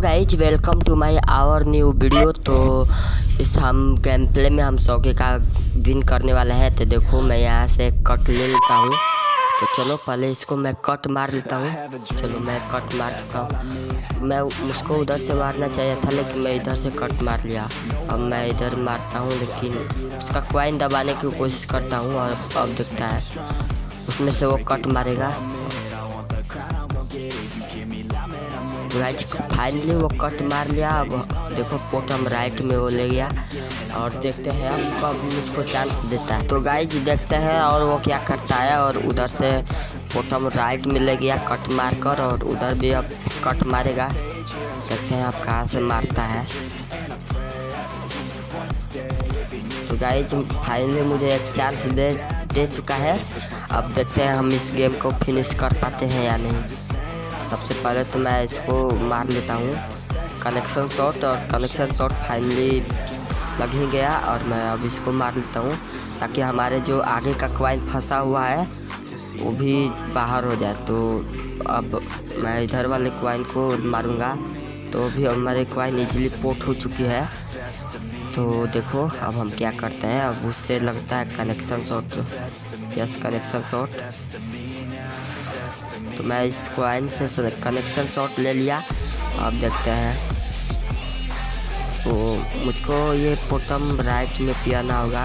Guys welcome to my our new video तो इस हम गेम प्ले में हम सौके का विन करने वाले हैं। तो देखो, मैं यहाँ से कट ले लेता हूँ। तो चलो, पहले इसको मैं कट मार लेता हूँ। चलो, मैं कट मार चुका हूँ। मैं उसको उधर से मारना चाहिए था, लेकिन मैं इधर से कट मार लिया। अब मैं इधर मारता हूँ, लेकिन उसका क्वाइन दबाने की कोशिश करता हूँ और अब देखता है। उसमें से वो कट मारेगा। गाइज़ फाइनली वो कट मार लिया। अब देखो पोटम राइट में वो ले गया और देखते हैं अब कब मुझको चांस देता है। तो गाइज़ देखते हैं और वो क्या करता है और उधर से पोटम राइट में ले गया कट मार कर और उधर भी अब कट मारेगा। देखते हैं अब कहाँ से मारता है। तो गाइज़ फाइनली मुझे एक चांस दे दे चुका है। अब देखते हैं हम इस गेम को फिनिश कर पाते हैं या नहीं। सबसे पहले तो मैं इसको मार लेता हूँ। कनेक्शन शॉट और कनेक्शन शॉट फाइनली लग ही गया और मैं अब इसको मार लेता हूँ ताकि हमारे जो आगे का क्वाइन फंसा हुआ है, वो भी बाहर हो जाए। तो अब मैं इधर वाले क्वाइन को मारूँगा। तो भी हमारे क्वाइन इजीली पोट हो चुकी है। तो देखो अब हम क्या करते हैं। अब उससे लगता है connection shot yes connection shot तो मैं इस क्वाइन से कनेक्शन शॉट ले लिया। अब देखते हैं। तो मुझको ये पोटम राइट में पियाना होगा।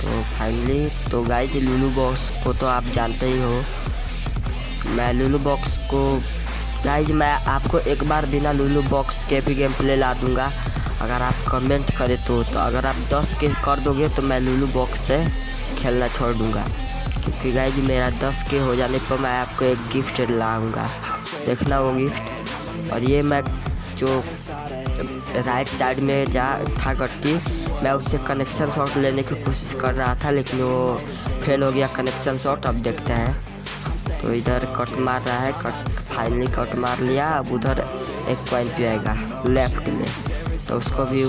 तो फाइनली तो गाइज़ लूलू बॉक्स को तो आप जानते ही हो। मैं लूलू बॉक्स को गाइज़ मैं आपको एक बार बिना लूलू बॉक्स के भी गेम प्ले ला दूँगा। अगर आप कमेंट करें तो, तो अगर आप 10 के कर दोगे तो मैं लूलू बॉक्स से खेलना छोड़ दूँगा। क्योंकि गाइज़ मेरा 10 के हो जाने पर मैं आपको एक गिफ्ट लाऊँगा। देखना वो गिफ्ट और ये मैं जो राइट साइड में जा था गट्टी मैं उससे कनेक्शन शॉट लेने की कोशिश कर रहा था, लेकिन वो फेल हो गया कनेक्शन शॉट अब देखते हैं। तो इधर कट मार रहा है कट फाइनली कट मार लिया। अब उधर एक पॉइंट पे आएगा लेफ़्ट में। तो उसको भी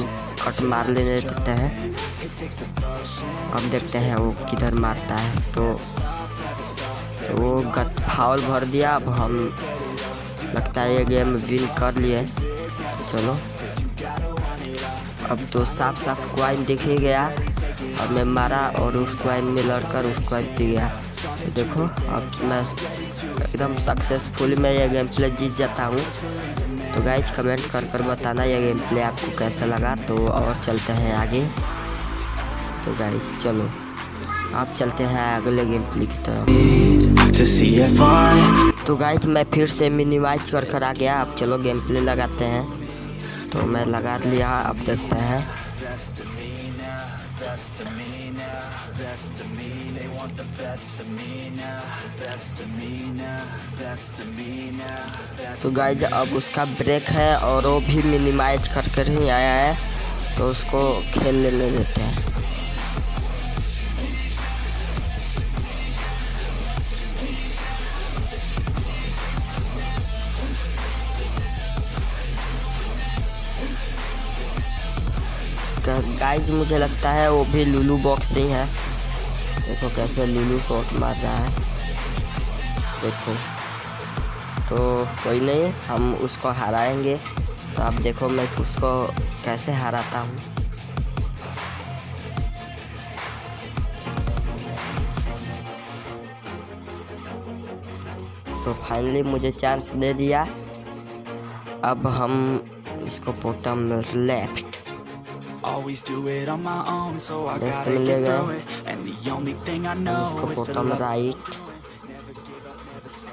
कट मार लेने देते हैं। अब देखते हैं वो किधर मारता है। तो, तो वो गत फाउल भर दिया। अब हम लगता है ये गेम विन कर लिए। चलो। अब तो साफ़ साफ़ क्वाइन दिख ही गया। और मैं मारा और उस क्वाइन में लड़कर उस क्वाइन पी गया। तो देखो अब मैं एकदम सक्सेसफुल मैं ये गेम प्ले जीत जाता हूँ। तो गाइज़ कमेंट कर कर बताना ये गेम प्ले आपको कैसा लगा। तो और चलते हैं आगे। तो गाइज़ चलो। आप चलते हैं अगले गेम प्ले की तरफ़। तो गाइज़ मैं फिर से मिनिमाइज कर कर आ गया। अब चलो गेम प्ले लगाते हैं। तो मैं लगा लिया अब देखते हैं। तो गाइज़ अब उसका ब्रेक है और वो भी मिनिमाइज कर कर ही आया है तो उसको खेल लेने देते हैं। गाइज़ मुझे लगता है वो भी लूलू बॉक्स से ही है। देखो कैसे लूलू शॉट मार रहा है। देखो। तो कोई नहीं, हम उसको हराएँगे। तो आप देखो मैं उसको कैसे हराता हूँ। तो फाइनली मुझे चांस दे दिया। अब हम इसको bottom left Always do it on my own, so I gotta get through it. And the only thing I know is to bottom right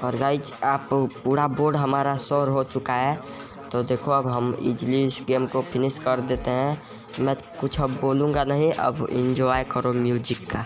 और गाइज़ आप पूरा बोर्ड हमारा शोर हो चुका है। तो देखो अब हम इजली इस गेम को फिनिश कर देते हैं। मैं कुछ अब बोलूँगा नहीं अब इंजॉय करो म्यूज़िक का।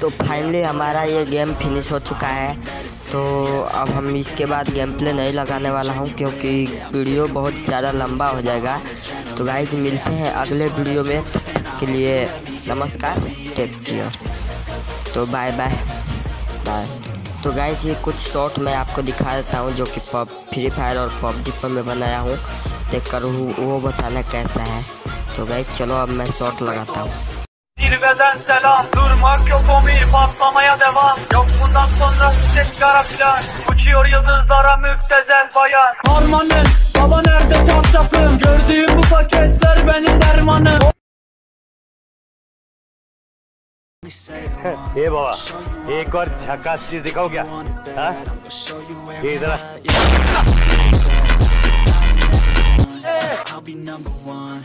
तो फाइनली हमारा ये गेम फिनिश हो चुका है। तो अब हम इसके बाद गेम प्ले नहीं लगाने वाला हूँ, क्योंकि वीडियो बहुत ज़्यादा लंबा हो जाएगा। तो गाइज़ मिलते हैं अगले वीडियो में। के लिए नमस्कार टेक केयर तो बाय बाय बाय तो गाइज़ ये कुछ शॉट मैं आपको दिखा देता हूँ, जो कि पब फ्री फायर और पबजी पर मैं बनाया हूँ। देख कर वो बताना कैसा है। तो गाइज़ चलो अब मैं शॉट लगाता हूँ। Zirveden selam Durmak yok omi patlamaya devam Yok bundan sonra çiçek kara plan Uçuyor yıldızlara müptezel bayan Harmanın baba nerede çarşafım Gördüğüm bu paketler benim dermanım ए बाबा एक और झकास चीज दिखाओ क्या हाँ? ये इधर आ। I'll be number one